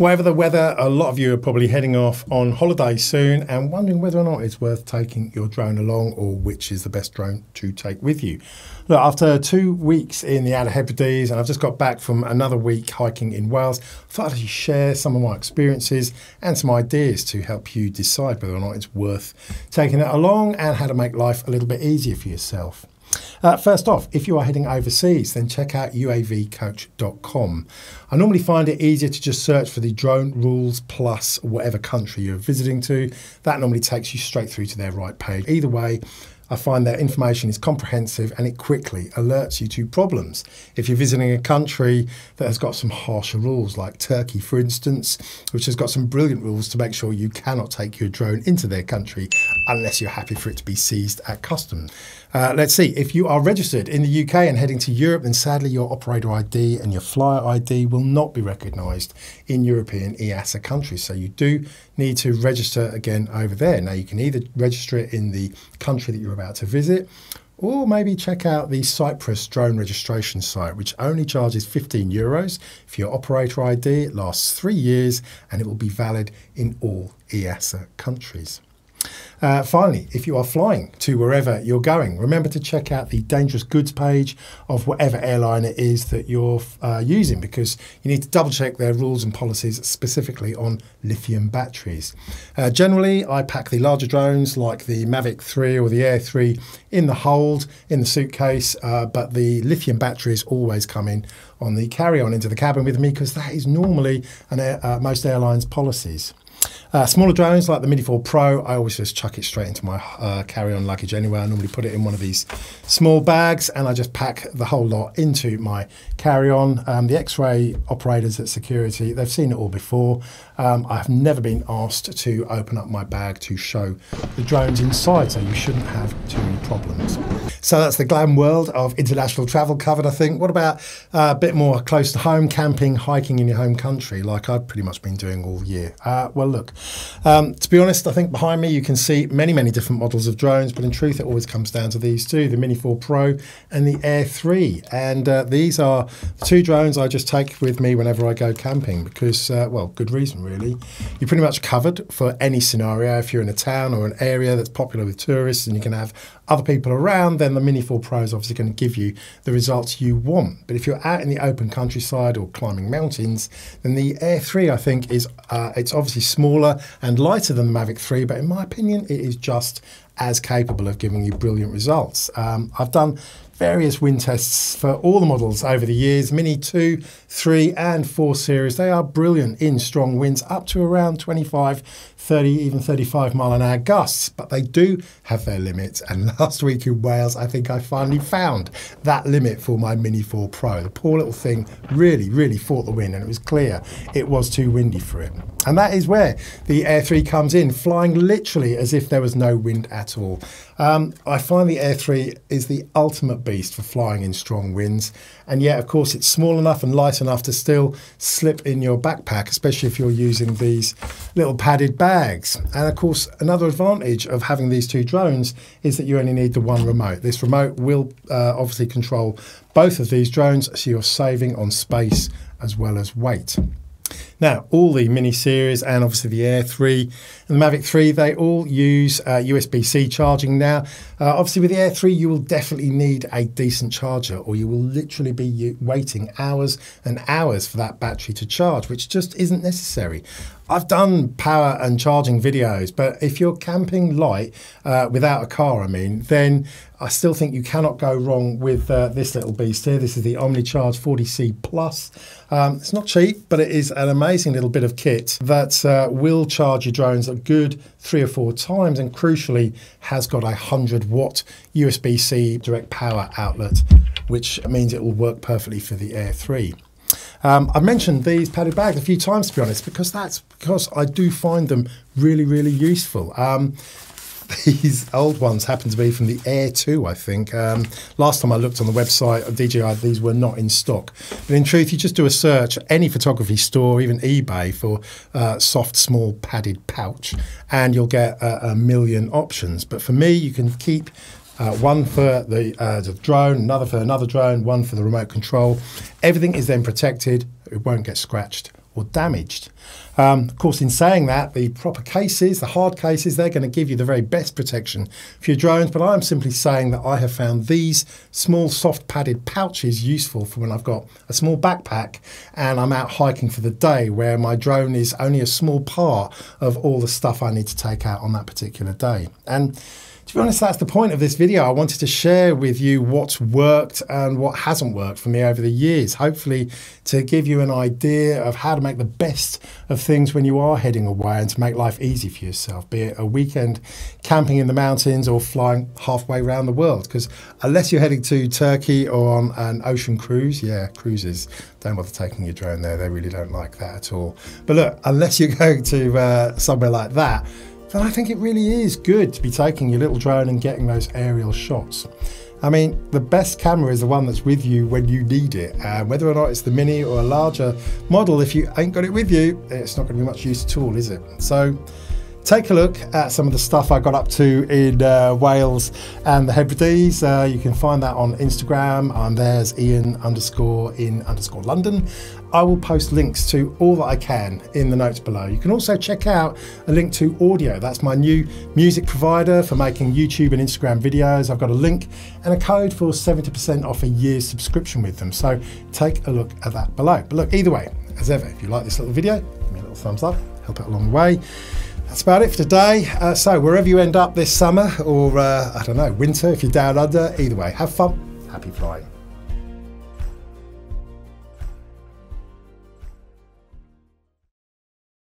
Whatever the weather, a lot of you are probably heading off on holiday soon and wondering whether or not it's worth taking your drone along or which is the best drone to take with you. Look, after two weeks in the Outer Hebrides and I've just got back from another week hiking in Wales, I thought I'd share some of my experiences and some ideas to help you decide whether or not it's worth taking it along and how to make life a little bit easier for yourself. Uh, first off, if you are heading overseas, then check out uavcoach.com. I normally find it easier to just search for the drone rules plus whatever country you're visiting to. That normally takes you straight through to their right page. Either way, I find that information is comprehensive and it quickly alerts you to problems. If you're visiting a country that has got some harsher rules, like Turkey, for instance, which has got some brilliant rules to make sure you cannot take your drone into their country unless you're happy for it to be seized at customs. Uh, let's see, if you are registered in the UK and heading to Europe, then sadly your operator ID and your flyer ID will not be recognised in European EASA countries. So you do need to register again over there. Now you can either register it in the country that you're about to visit or maybe check out the Cyprus drone registration site, which only charges 15 euros for your operator ID. It lasts three years and it will be valid in all EASA countries. Uh, finally, if you are flying to wherever you're going, remember to check out the dangerous goods page of whatever airline it is that you're uh, using because you need to double check their rules and policies specifically on lithium batteries. Uh, generally, I pack the larger drones like the Mavic 3 or the Air 3 in the hold, in the suitcase, uh, but the lithium batteries always come in on the carry on into the cabin with me because that is normally an, uh, most airlines' policies. Uh, smaller drones like the Mini 4 Pro, I always just chuck it straight into my uh, carry-on luggage anyway. I normally put it in one of these small bags and I just pack the whole lot into my carry-on. Um, the X-ray operators at security, they've seen it all before. Um, I've never been asked to open up my bag to show the drones inside, so you shouldn't have too many problems. So that's the glam world of international travel covered, I think. What about uh, a bit more close to home, camping, hiking in your home country, like I've pretty much been doing all year? Uh, well, look, um, to be honest, I think behind me you can see many, many different models of drones, but in truth, it always comes down to these two the Mini 4 Pro and the Air 3. And uh, these are the two drones I just take with me whenever I go camping because, uh, well, good reason, really. You're pretty much covered for any scenario. If you're in a town or an area that's popular with tourists and you can have other people around, then the Mini 4 Pro is obviously going to give you the results you want. But if you're out in the open countryside or climbing mountains, then the Air 3, I think, is uh, it's obviously smaller and lighter than the Mavic 3, but in my opinion, it is just as capable of giving you brilliant results. Um, I've done various wind tests for all the models over the years Mini 2, 3, and 4 series. They are brilliant in strong winds up to around 25, 30, even 35 mile an hour gusts, but they do have their limits. And last week in Wales, I think I finally found that limit for my Mini 4 Pro. The poor little thing really, really fought the wind, and it was clear it was too windy for it. And that is where the Air 3 comes in, flying literally as if there was no wind at all. Um, I find the Air 3 is the ultimate beast for flying in strong winds. And yet, of course, it's small enough and light enough to still slip in your backpack, especially if you're using these little padded bags. And of course, another advantage of having these two drones is that you only need the one remote. This remote will uh, obviously control both of these drones, so you're saving on space as well as weight. Now, all the mini series and obviously the Air 3 and the Mavic 3, they all use uh, USB C charging now. Uh, obviously, with the Air 3, you will definitely need a decent charger, or you will literally be waiting hours and hours for that battery to charge, which just isn't necessary. I've done power and charging videos, but if you're camping light uh, without a car, I mean, then I still think you cannot go wrong with uh, this little beast here. This is the OmniCharge 40C Plus. Um, it's not cheap, but it is an amazing little bit of kit that uh, will charge your drones a good three or four times, and crucially has got a 100 watt USB-C direct power outlet, which means it will work perfectly for the Air 3. Um, I've mentioned these padded bags a few times, to be honest, because that's because I do find them really, really useful. Um, these old ones happen to be from the Air 2, I think. Um, last time I looked on the website of DJI, these were not in stock. But in truth, you just do a search, any photography store, even eBay, for uh, soft, small, padded pouch, and you'll get a, a million options. But for me, you can keep uh, one for the, uh, the drone, another for another drone, one for the remote control. Everything is then protected. It won't get scratched or damaged. Um, of course, in saying that, the proper cases, the hard cases, they're going to give you the very best protection for your drones. But I'm simply saying that I have found these small, soft padded pouches useful for when I've got a small backpack and I'm out hiking for the day, where my drone is only a small part of all the stuff I need to take out on that particular day. And to be honest, that's the point of this video. I wanted to share with you what's worked and what hasn't worked for me over the years. Hopefully, to give you an idea of how to make the best of things when you are heading away and to make life easy for yourself, be it a weekend camping in the mountains or flying halfway around the world. Because unless you're heading to Turkey or on an ocean cruise, yeah, cruises, don't bother taking your drone there. They really don't like that at all. But look, unless you're going to uh, somewhere like that, then I think it really is good to be taking your little drone and getting those aerial shots. I mean, the best camera is the one that's with you when you need it. Uh, whether or not it's the mini or a larger model, if you ain't got it with you, it's not going to be much use at all, is it? So take a look at some of the stuff I got up to in uh, Wales and the Hebrides. Uh, you can find that on Instagram. I'm there's Ian underscore in underscore London. I will post links to all that I can in the notes below. You can also check out a link to Audiio. That's my new music provider for making YouTube and Instagram videos. I've got a link and a code for 70% off a year's subscription with them. So take a look at that below. But look, either way, as ever, if you like this little video, give me a little thumbs up, help out along the way. That's about it for today. Uh, so, wherever you end up this summer, or uh, I don't know, winter if you're down under, either way, have fun, happy flying.